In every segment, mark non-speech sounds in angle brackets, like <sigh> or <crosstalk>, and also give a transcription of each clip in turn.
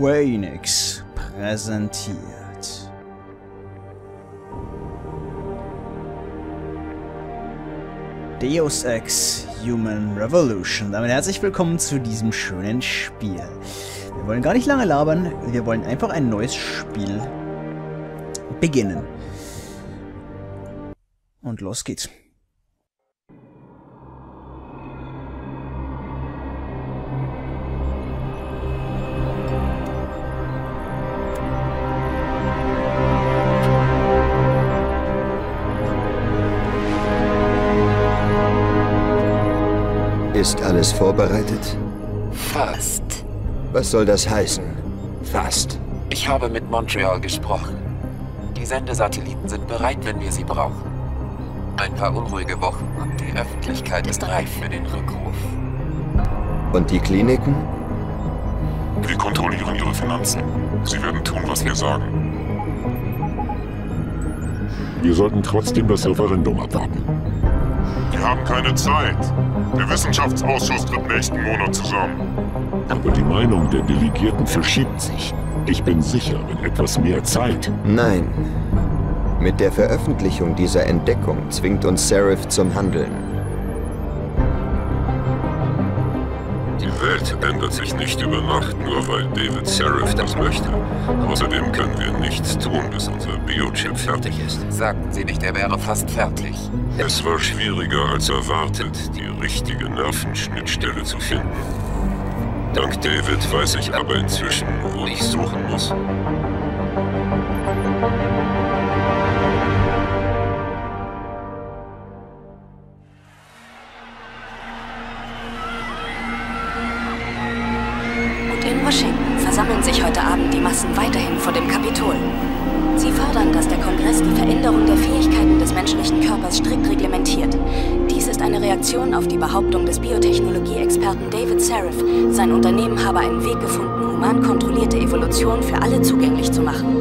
Square Enix präsentiert. Deus Ex Human Revolution. Damit herzlich willkommen zu diesem schönen Spiel. Wir wollen gar nicht lange labern, wir wollen einfach ein neues Spiel beginnen. Und los geht's. Ist alles vorbereitet? Fast. Was soll das heißen? Fast. Ich habe mit Montreal gesprochen. Die Sendesatelliten sind bereit, wenn wir sie brauchen. Ein paar unruhige Wochen und die Öffentlichkeit ist reif für den Rückruf. Und die Kliniken? Wir kontrollieren ihre Finanzen. Sie werden tun, was wir sagen. Wir sollten trotzdem das Referendum abwarten. Wir haben keine Zeit. Der Wissenschaftsausschuss tritt nächsten Monat zusammen. Aber die Meinung der Delegierten verschiebt sich. Ich bin sicher, wenn etwas mehr Zeit. Nein. Mit der Veröffentlichung dieser Entdeckung zwingt uns Seraph zum Handeln. Ändert sich nicht über Nacht, nur weil David Seraph das möchte. Außerdem können wir nichts tun, bis unser Biochip fertig ist. Sagten Sie nicht, er wäre fast fertig. Es war schwieriger als erwartet, die richtige Nervenschnittstelle zu finden. Dank David weiß ich aber inzwischen, wo ich suchen muss. Des menschlichen Körpers strikt reglementiert. Dies ist eine Reaktion auf die Behauptung des Biotechnologie-Experten David Seraph, sein Unternehmen habe einen Weg gefunden, human kontrollierte Evolution für alle zugänglich zu machen.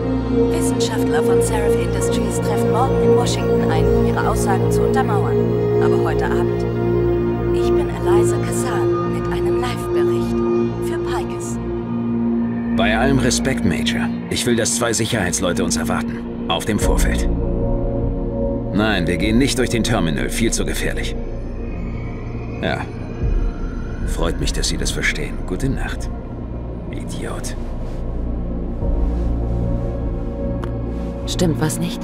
Wissenschaftler von Seraph Industries treffen morgen in Washington ein, um ihre Aussagen zu untermauern. Aber heute Abend. Ich bin Eliza Kassan mit einem Live-Bericht für Pikes. Bei allem Respekt, Major. Ich will, dass zwei Sicherheitsleute uns erwarten. Auf dem Vorfeld. Nein, wir gehen nicht durch den Terminal. Viel zu gefährlich. Ja. Freut mich, dass Sie das verstehen. Gute Nacht. Idiot. Stimmt was nicht?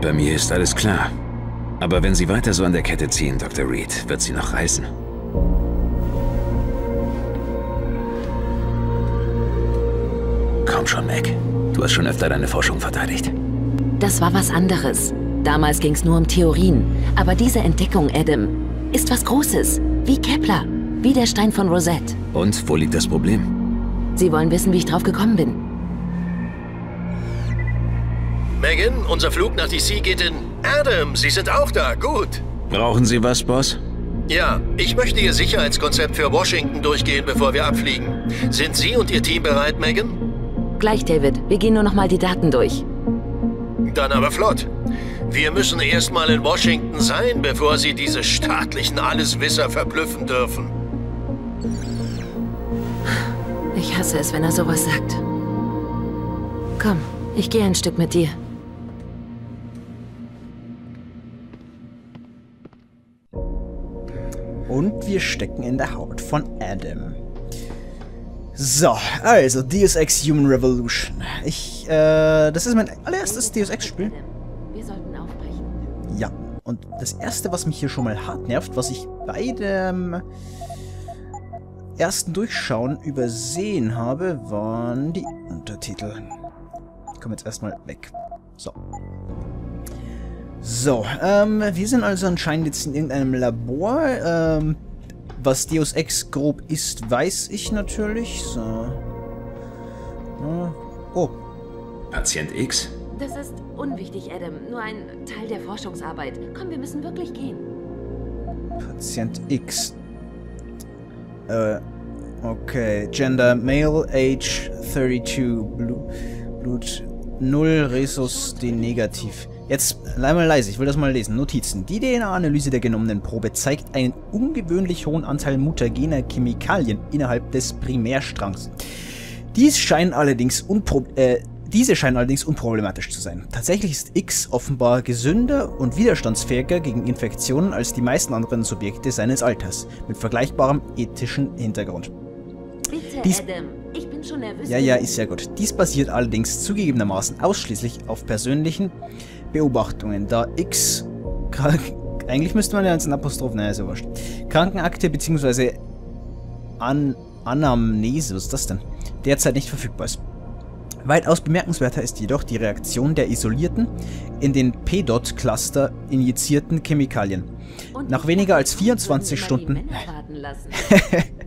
Bei mir ist alles klar. Aber wenn Sie weiter so an der Kette ziehen, Dr. Reed, wird sie noch reißen. Komm schon, Mac. Du hast schon öfter deine Forschung verteidigt. Das war was anderes. Damals ging es nur um Theorien. Aber diese Entdeckung, Adam, ist was Großes. Wie Kepler. Wie der Stein von Rosette. Und wo liegt das Problem? Sie wollen wissen, wie ich drauf gekommen bin. Megan, unser Flug nach DC geht in... Adam, Sie sind auch da. Gut. Brauchen Sie was, Boss? Ja, ich möchte Ihr Sicherheitskonzept für Washington durchgehen, bevor wir abfliegen. Sind Sie und Ihr Team bereit, Megan? Gleich, David. Wir gehen nur noch mal die Daten durch. Dann aber flott. Wir müssen erstmal in Washington sein, bevor Sie diese staatlichen Alleswisser verblüffen dürfen. Ich hasse es, wenn er sowas sagt. Komm, ich gehe ein Stück mit dir. Und wir stecken in der Haut von Adam. So, also Deus Ex Human Revolution. Ich, äh, das ist mein allererstes Deus Ex Spiel. Und das erste, was mich hier schon mal hart nervt, was ich bei dem ersten Durchschauen übersehen habe, waren die Untertitel. Die kommen jetzt erstmal weg. So. So, ähm, wir sind also anscheinend jetzt in irgendeinem Labor. Ähm, was Deus Ex grob ist, weiß ich natürlich. So. Oh, Patient X? Das ist unwichtig, Adam. Nur ein Teil der Forschungsarbeit. Komm, wir müssen wirklich gehen. Patient X. Äh, okay. Gender Male, Age 32, Blut, Blut 0, Resus D negativ. Jetzt einmal leise, ich will das mal lesen. Notizen. Die DNA-Analyse der genommenen Probe zeigt einen ungewöhnlich hohen Anteil mutagener Chemikalien innerhalb des Primärstrangs. Dies scheinen allerdings unpro äh, diese scheinen allerdings unproblematisch zu sein. Tatsächlich ist X offenbar gesünder und widerstandsfähiger gegen Infektionen als die meisten anderen Subjekte seines Alters, mit vergleichbarem ethischen Hintergrund. Bitte, Dies- Adam. Ich bin schon nervös. Ja, ja, ist ja gut. Dies basiert allerdings zugegebenermaßen ausschließlich auf persönlichen Beobachtungen, da X... Eigentlich müsste man ja als ein Apostroph... Naja, so wurscht. Krankenakte bzw. An Anamnese, was ist das denn? Derzeit nicht verfügbar ist. Weitaus bemerkenswerter ist jedoch die Reaktion der isolierten, in den PDOT-Cluster injizierten Chemikalien. Nach weniger als Sie 24 würden immer Stunden-. <laughs>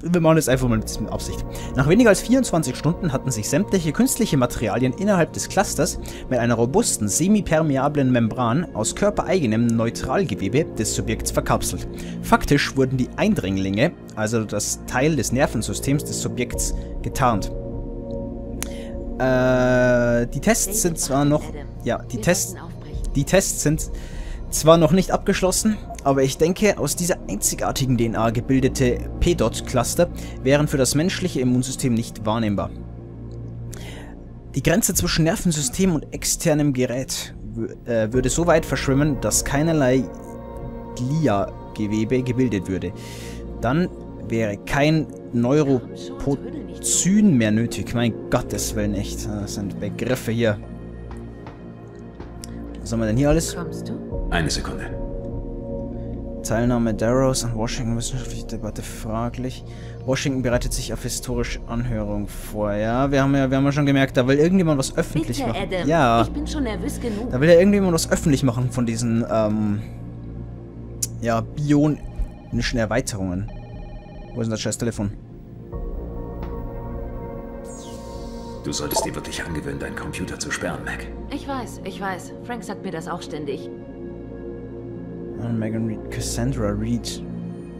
Wir machen das einfach mal mit Absicht. Nach weniger als 24 Stunden hatten sich sämtliche künstliche Materialien innerhalb des Clusters mit einer robusten, semipermeablen Membran aus körpereigenem Neutralgewebe des Subjekts verkapselt. Faktisch wurden die Eindringlinge, also das Teil des Nervensystems des Subjekts, getarnt. Äh, die Tests sind zwar noch... Ja, die Tests... Die Tests sind zwar noch nicht abgeschlossen, aber ich denke, aus dieser einzigartigen DNA gebildete P-Dot-Cluster wären für das menschliche Immunsystem nicht wahrnehmbar. Die Grenze zwischen Nervensystem und externem Gerät äh, würde so weit verschwimmen, dass keinerlei Glia-Gewebe gebildet würde. Dann wäre kein Neuropozyn mehr nötig. Mein Gottes Willen, echt. Das sind Begriffe hier. Was haben wir denn hier alles? Eine Sekunde. Teilnahme Darrows an Washington wissenschaftliche Debatte fraglich. Washington bereitet sich auf historische Anhörung vor. Ja, wir haben ja, wir haben ja schon gemerkt, da will irgendjemand was öffentlich Bitte, machen. Adam. Ja, Ich bin schon nervös genug. da will ja irgendjemand was öffentlich machen von diesen, ähm, ja, bionischen Erweiterungen. Wo ist denn das scheiß Telefon? Du solltest dir wirklich angewöhnen, deinen Computer zu sperren, Mac. Ich weiß, ich weiß. Frank sagt mir das auch ständig. Ah, Megan Reed. Cassandra Reed.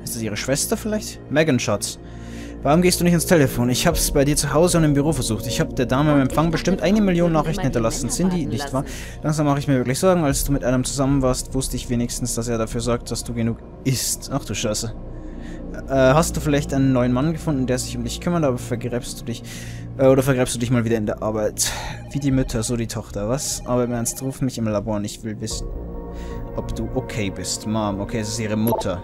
Ist das ihre Schwester vielleicht? Megan Schatz. Warum gehst du nicht ins Telefon? Ich hab's bei dir zu Hause und im Büro versucht. Ich hab der Dame im Und Empfang bestimmt eine Million Nachrichten hinterlassen. Männer Sind die, warten nicht wahr? Langsam mache ich mir wirklich Sorgen. Als du mit einem zusammen warst, wusste ich wenigstens, dass er dafür sorgt, dass du genug isst. Ach du Scheiße. Äh, hast du vielleicht einen neuen Mann gefunden, der sich um dich kümmert, aber vergräbst du dich... Äh, oder vergräbst du dich mal wieder in der Arbeit? Wie die Mütter, so die Tochter, was? Aber im Ernst, ruf mich im Labor und ich will wissen, ob du okay bist. Mom, okay, es ist ihre Mutter.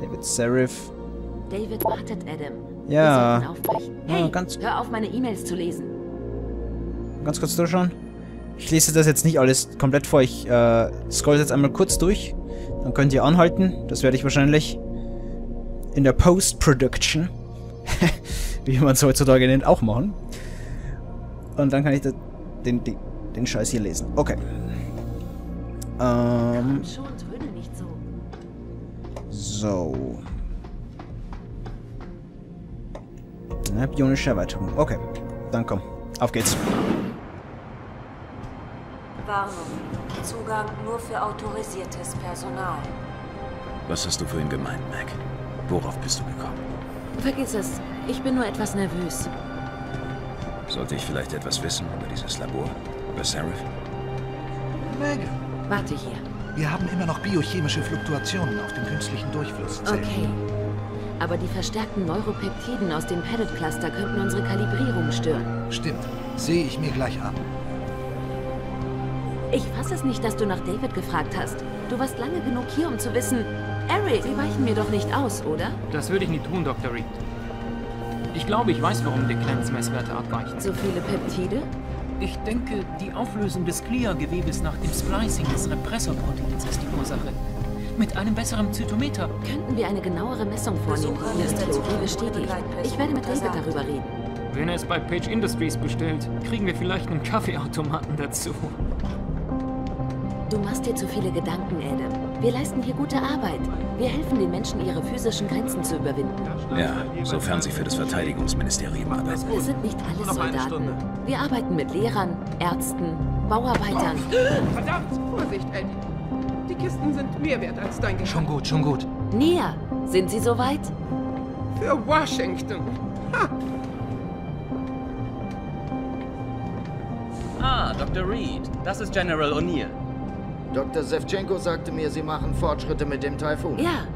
David Serif. David wartet, Adam. Ja. Wir aufbrechen. Ja, Hey, ganz- hör auf, meine E-Mails zu lesen. Ganz kurz durchschauen. Ich lese das jetzt nicht alles komplett vor. Ich äh, scroll jetzt einmal kurz durch. Dann könnt ihr anhalten. Das werde ich wahrscheinlich in der Post-Production, <laughs> wie man es heutzutage nennt, auch machen. Und dann kann ich den, den, den Scheiß hier lesen. Okay. Ähm, so. so. Ja, bionische Erweiterung. Okay. Dann komm. Auf geht's. Warnung. Zugang nur für autorisiertes Personal. Was hast du vorhin gemeint, Mac? Worauf bist du gekommen? Vergiss es. Ich bin nur etwas nervös. Sollte ich vielleicht etwas wissen über dieses Labor? Über Seraph? Megan, Warte hier. wir haben immer noch biochemische Fluktuationen auf dem künstlichen Durchflusszellen. Okay. Aber die verstärkten Neuropeptiden aus dem Paddock-Cluster könnten unsere Kalibrierung stören. Stimmt. Sehe ich mir gleich an. Ich fasse es nicht, dass du nach David gefragt hast. Du warst lange genug hier, um zu wissen... Eric, sie weichen mir doch nicht aus, oder? Das würde ich nie tun, Dr. Reed. Ich glaube, ich weiß, warum Declans Messwerte abweichen. So viele Peptide? Ich denke, die Auflösung des Glia-Gewebes nach dem Splicing des Repressorproteins ist die Ursache. Mit einem besseren Zytometer. Könnten wir eine genauere Messung vornehmen, die ihre Theorie bestätigt? Ich werde mit David darüber reden. Wenn er es bei Page Industries bestellt, kriegen wir vielleicht einen Kaffeeautomaten dazu. Du machst dir zu viele Gedanken, Adam. Wir leisten hier gute Arbeit. Wir helfen den Menschen, ihre physischen Grenzen zu überwinden. Ja, sofern sie für das Verteidigungsministerium arbeiten. Wir sind nicht alle Soldaten. Wir arbeiten mit Lehrern, Ärzten, Bauarbeitern. Verdammt! Vorsicht, Eddie. Die Kisten sind mehr wert als dein Gehalt. Schon gut, schon gut. Nia, sind Sie soweit? Für Washington. Ha! Ah, Dr. Reed. Das ist General O'Neill. Dr. Sevchenko sagte mir, Sie machen Fortschritte mit dem Taifun. Ja.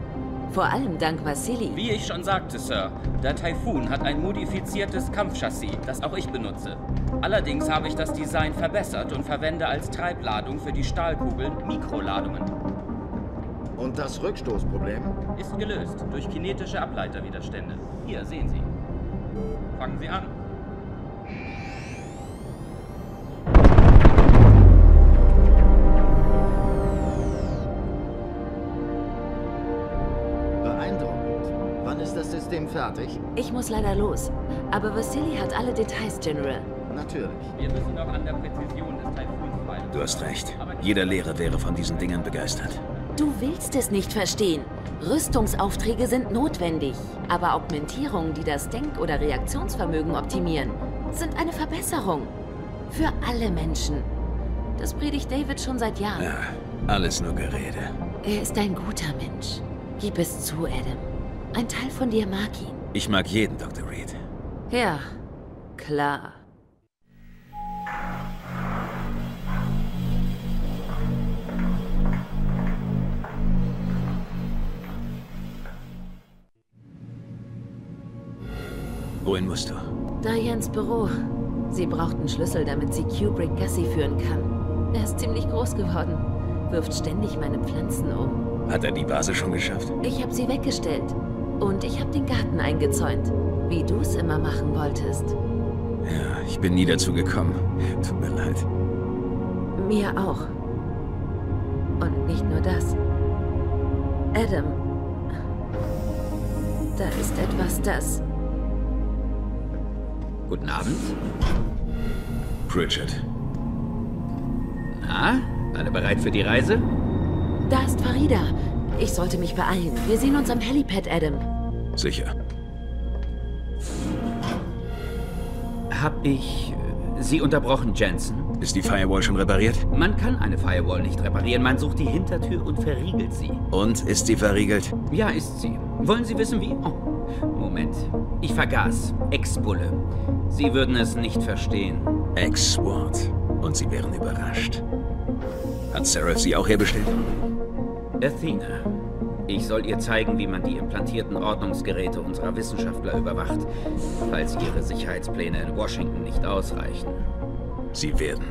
Vor allem dank Vasili. Wie ich schon sagte, Sir, der Typhoon hat ein modifiziertes Kampfchassis, das auch ich benutze. Allerdings habe ich das Design verbessert und verwende als Treibladung für die Stahlkugeln Mikroladungen. Und das Rückstoßproblem? Ist gelöst durch kinetische Ableiterwiderstände. Hier, sehen Sie. Fangen Sie an. Fertig? Ich muss leider los. Aber Vasili hat alle Details, General. Natürlich. Wir müssen noch an der Präzision des Typhoons feilen. Du hast recht. Jeder Lehrer wäre von diesen Dingern begeistert. Du willst es nicht verstehen. Rüstungsaufträge sind notwendig. Aber Augmentierungen, die das Denk- oder Reaktionsvermögen optimieren, sind eine Verbesserung. Für alle Menschen. Das predigt David schon seit Jahren. Ja, alles nur Gerede. Er ist ein guter Mensch. Gib es zu, Adam. Ein Teil von dir mag ihn. Ich mag jeden, Dr. Reed. Ja, klar. Wohin musst du? Dianes Büro. Sie brauchten Schlüssel, damit sie Kubrick Gassi führen kann. Er ist ziemlich groß geworden. Wirft ständig meine Pflanzen um. Hat er die Vase schon geschafft? Ich habe sie weggestellt. Und ich habe den Garten eingezäunt. Wie du es immer machen wolltest. Ja, ich bin nie dazu gekommen. Tut mir leid. Mir auch. Und nicht nur das. Adam. Da ist etwas, das... Guten Abend. Pritchard. Na, alle bereit für die Reise? Da ist Farida. Ich sollte mich beeilen. Wir sehen uns am Helipad, Adam. Sicher. Hab ich äh, Sie unterbrochen, Jensen? Ist die Firewall schon repariert? Man kann eine Firewall nicht reparieren. Man sucht die Hintertür und verriegelt sie. Und ist sie verriegelt? Ja, ist sie. Wollen Sie wissen, wie? Oh, Moment. Ich vergaß. Ex-Bulle. Sie würden es nicht verstehen. Ex-Sword. Und sie wären überrascht. Hat Seraph sie auch herbestellt? Athena. Ich soll ihr zeigen, wie man die implantierten Ordnungsgeräte unserer Wissenschaftler überwacht, falls ihre Sicherheitspläne in Washington nicht ausreichen. Sie werden.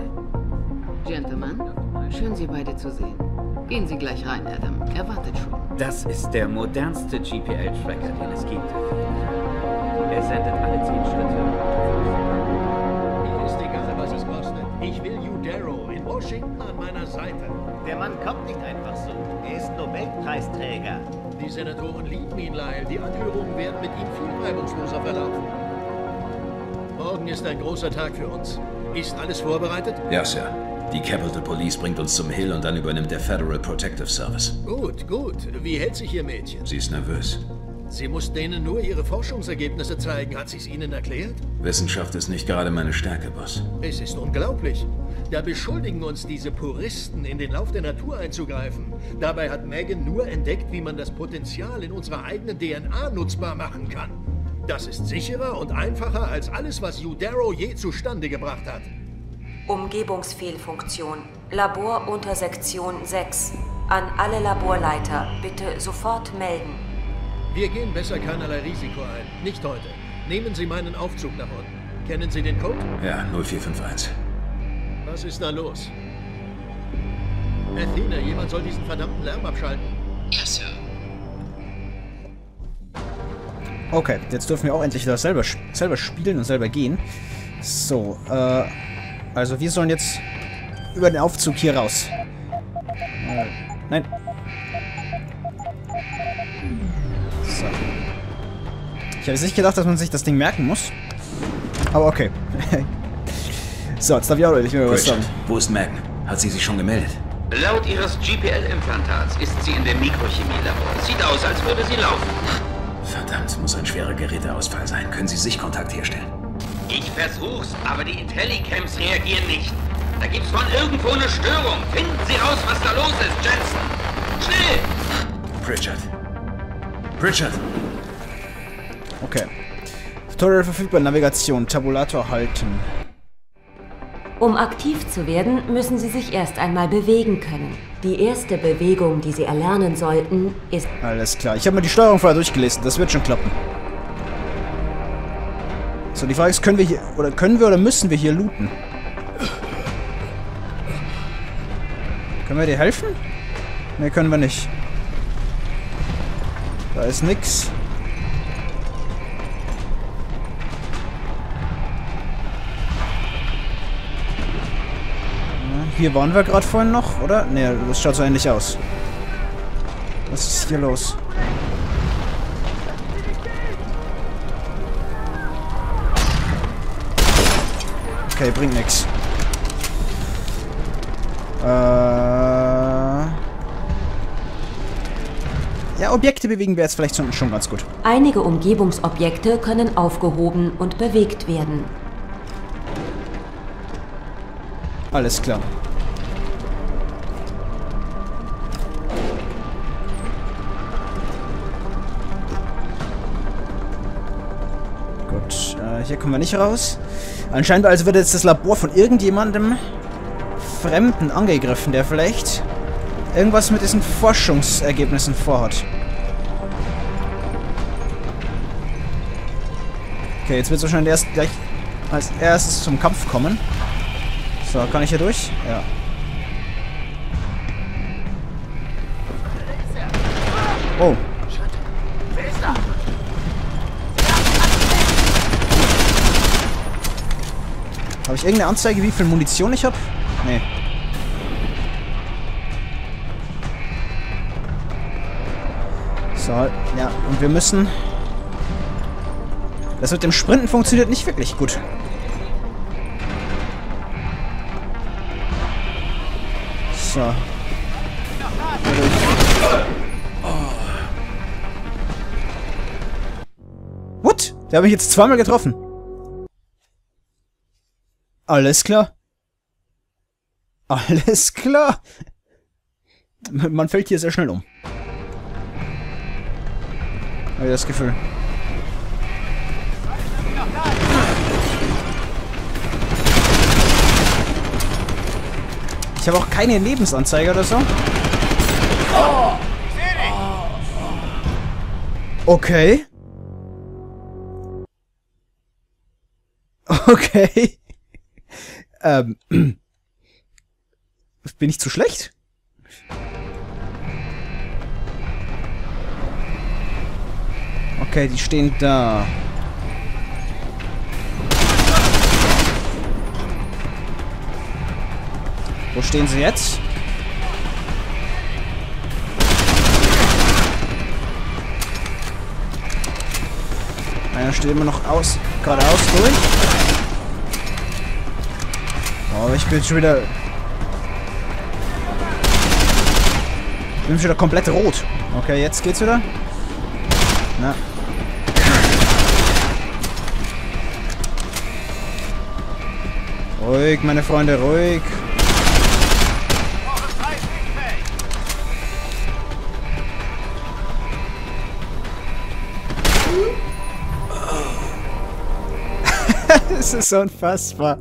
Gentlemen, schön Sie beide zu sehen. Gehen Sie gleich rein, Adam. Er wartet schon. Das ist der modernste GPL-Tracker, den es gibt. Mann kommt nicht einfach so. Er ist Nobelpreisträger. Die Senatoren lieben ihn, Lyle. Die Anhörungen werden mit ihm viel reibungsloser verlaufen. Morgen ist ein großer Tag für uns. Ist alles vorbereitet? Ja, Sir. Die Capitol Police bringt uns zum Hill und dann übernimmt der Federal Protective Service. Gut, gut. Wie hält sich Ihr Mädchen? Sie ist nervös. Sie muss denen nur ihre Forschungsergebnisse zeigen. Hat sie es Ihnen erklärt? Wissenschaft ist nicht gerade meine Stärke, Boss. Es ist unglaublich. Da beschuldigen uns diese Puristen, in den Lauf der Natur einzugreifen. Dabei hat Megan nur entdeckt, wie man das Potenzial in unserer eigenen DNA nutzbar machen kann. Das ist sicherer und einfacher als alles, was Hugh Darrow je zustande gebracht hat. Umgebungsfehlfunktion. Labor unter Sektion 6. An alle Laborleiter, bitte sofort melden. Wir gehen besser keinerlei Risiko ein. Nicht heute. Nehmen Sie meinen Aufzug nach unten. Kennen Sie den Code? Ja, 0451. Was ist da los? Athena, jemand soll diesen verdammten Lärm abschalten. Ja, Sir. Okay, jetzt dürfen wir auch endlich das selber, selber spielen und selber gehen. So, äh, also wir sollen jetzt über den Aufzug hier raus. Äh, nein. So. Ich habe jetzt nicht gedacht, dass man sich das Ding merken muss. Aber okay. <laughs> so, jetzt darf ich auch nicht mehr was sagen. Wo ist Megan? Hat sie sich schon gemeldet? Laut ihres GPL-Implantats ist sie in dem Mikrochemielabor. Sieht aus, als würde sie laufen. Verdammt, muss ein schwerer Geräteausfall sein. Können Sie Sichtkontakt herstellen? Ich versuch's, aber die Intellicams reagieren nicht. Da gibt's von irgendwo eine Störung. Finden Sie raus, was da los ist, Jensen. Schnell! Pritchard. Pritchard! Okay. Tutorial verfügbar. Navigation. Tabulator halten. Um aktiv zu werden, müssen Sie sich erst einmal bewegen können. Die erste Bewegung, die Sie erlernen sollten, ist... Alles klar. Ich habe mir die Steuerung vorher durchgelesen. Das wird schon klappen. So, die Frage ist, können wir hier... Oder können wir oder müssen wir hier looten? Können wir dir helfen? Ne, können wir nicht. Da ist nix. Hier waren wir gerade vorhin noch, oder? Ne, das schaut so ähnlich aus. Was ist hier los? Okay, bringt nix. Äh... Ja, Objekte bewegen wir jetzt vielleicht schon ganz gut. Einige Umgebungsobjekte können aufgehoben und bewegt werden. Alles klar. Gut, äh, hier kommen wir nicht raus. Anscheinend also wird jetzt das Labor von irgendjemandem Fremden angegriffen, der vielleicht irgendwas mit diesen Forschungsergebnissen vorhat. Okay, jetzt wird es wahrscheinlich erst gleich als erstes zum Kampf kommen. So, kann ich hier durch? Ja. Oh. Habe ich irgendeine Anzeige, wie viel Munition ich habe? Nee. So, ja, und wir müssen... Das mit dem Sprinten funktioniert nicht wirklich gut. So. What? Der habe ich jetzt zweimal getroffen. Alles klar. Alles klar. Man fällt hier sehr schnell um. Habe ich das Gefühl. Habe auch keine Lebensanzeige oder so. Okay. <laughs> Okay. ähm. <clears throat> Bin ich zu schlecht? Okay, die stehen da. Wo stehen sie jetzt? Einer steht immer noch aus, geradeaus durch. Oh, ich bin schon wieder... Ich bin schon wieder komplett rot. Okay, jetzt geht's wieder. Na. Ruhig, meine Freunde, ruhig. <laughs> das ist unfassbar.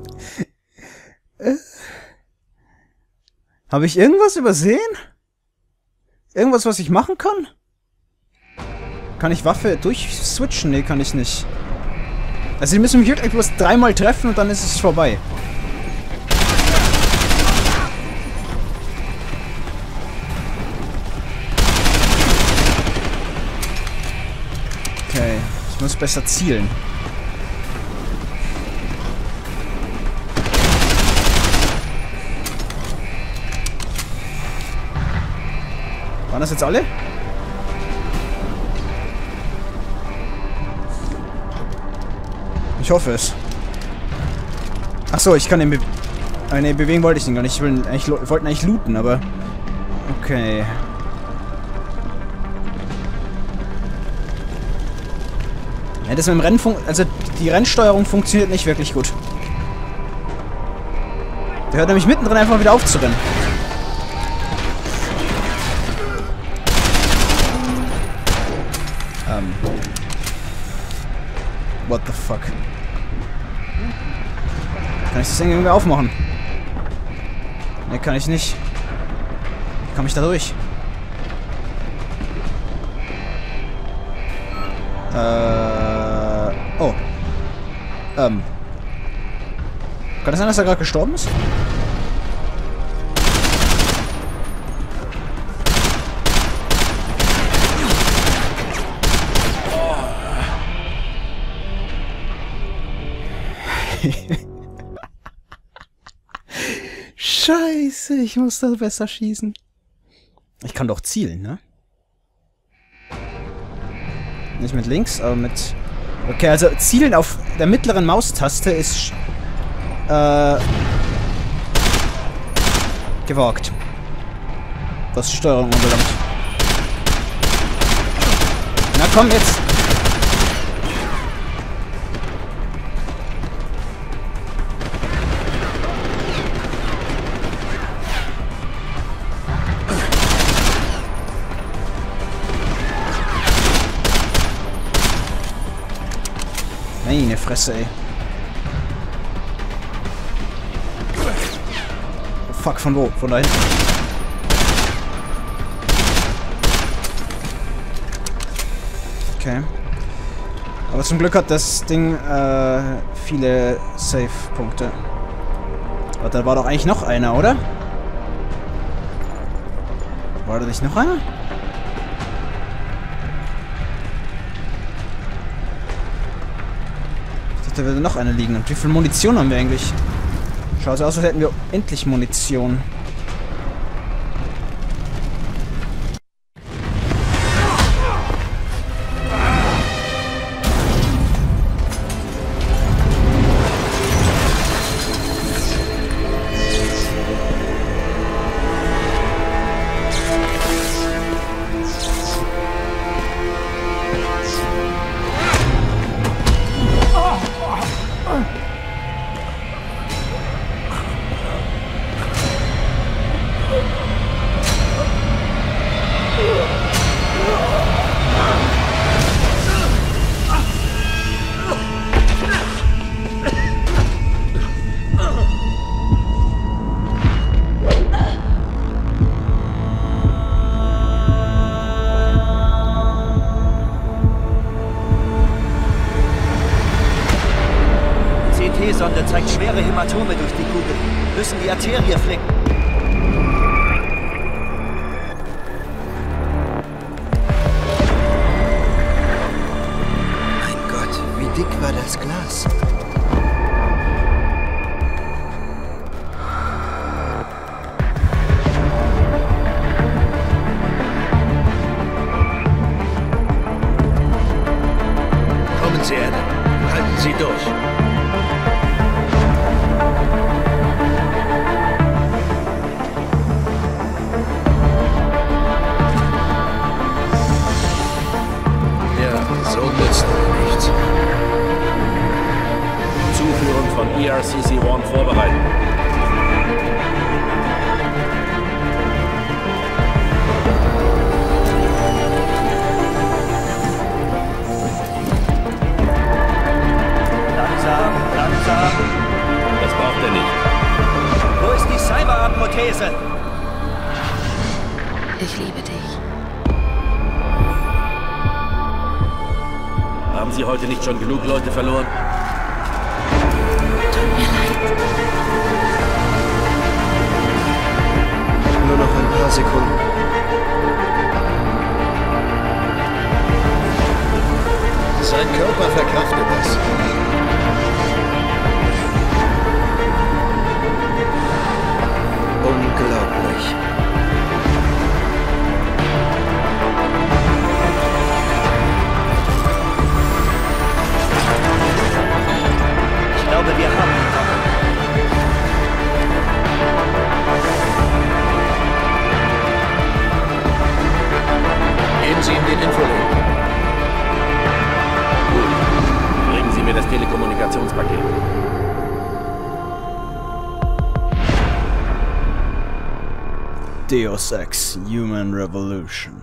Habe ich irgendwas übersehen? Irgendwas, was ich machen kann? Kann ich Waffe durchswitchen? Nee, kann ich nicht. Also die müssen mich bloß dreimal treffen und dann ist es vorbei. Muss besser zielen. Waren das jetzt alle? Ich hoffe es. Ach so, ich kann den... Be äh, ne, bewegen wollte ich den gar nicht. Ich will eigentlich, wollten eigentlich looten, aber... Okay. Ja, das mit dem Rennen... Also, die Rennsteuerung funktioniert nicht wirklich gut. Der hört nämlich mittendrin einfach wieder auf zu rennen. Ähm. What the fuck? Kann ich das Ding irgendwie aufmachen? Ne, kann ich nicht. Wie komme ich da durch? Kann es sein, dass er gerade gestorben ist? <laughs> Scheiße, ich muss da besser schießen. Ich kann doch zielen, ne? Nicht mit links, aber mit... Okay, also zielen auf der mittleren Maustaste ist... Äh... Gewagt. Was die Steuerung anbelangt. Na komm, jetzt! Meine Fresse, ey. Fuck, von wo? Von da hinten. Okay. Aber zum Glück hat das Ding äh, viele Save-Punkte. Aber da war doch eigentlich noch einer, oder? War da nicht noch einer? Da würde noch eine liegen. Und wie viel Munition haben wir eigentlich? Schaut so aus, als hätten wir endlich Munition. CT-Sonde zeigt schwere Hämatome durch die Kugel. Müssen die Arterie flicken. Mein Gott, wie dick war das Glas? Deus Ex Human Revolution.